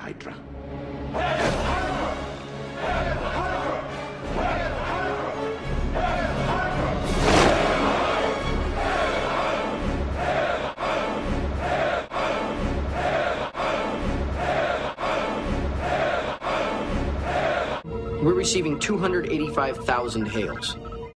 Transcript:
Hydra. We're receiving 285,000 hails.